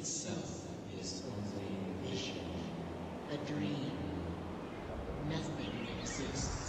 itself is only a vision, A dream. Nothing exists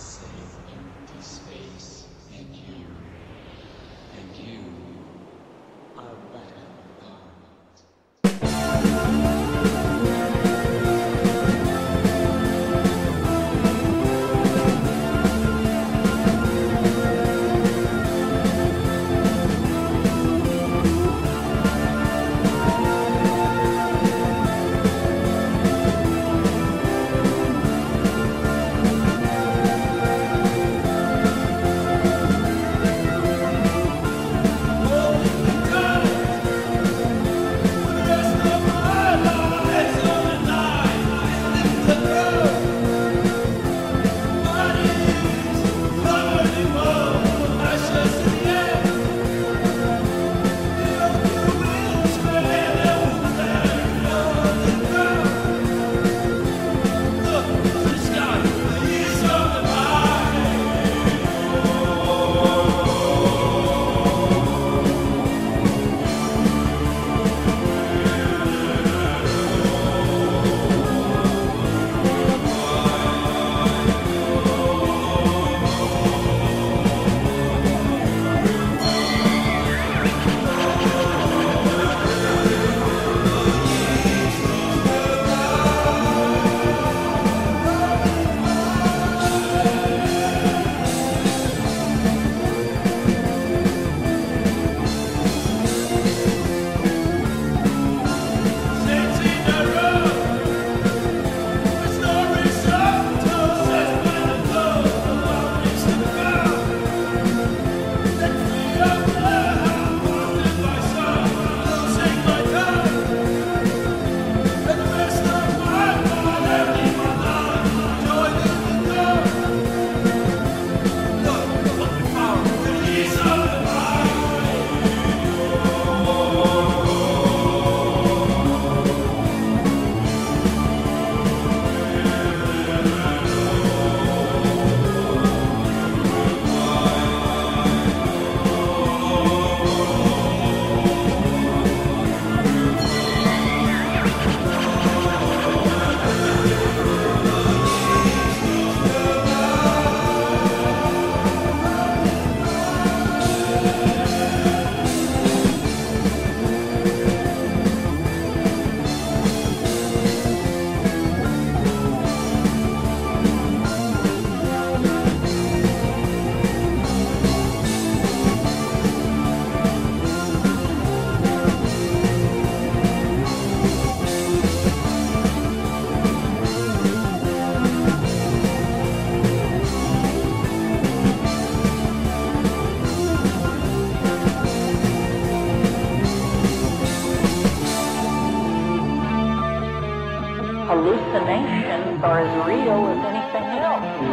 hallucinations are as real as anything else.